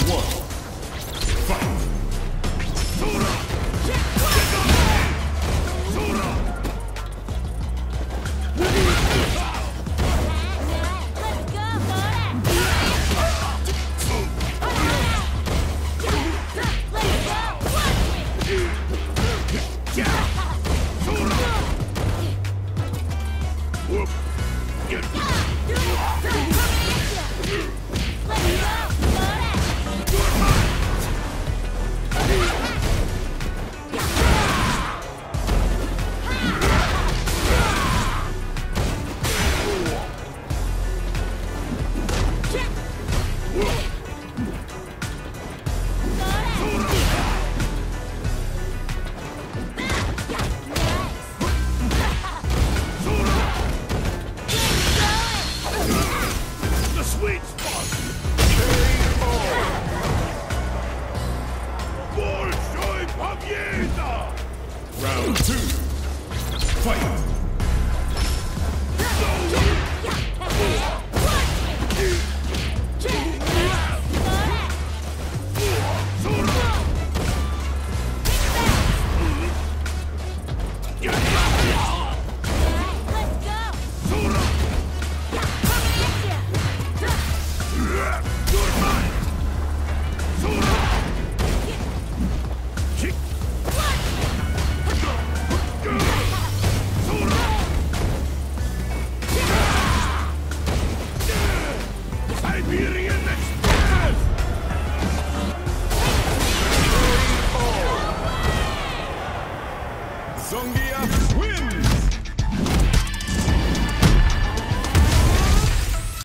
one. sweet spot. KO. Большой победа! Round two. Fight! Zongia wins!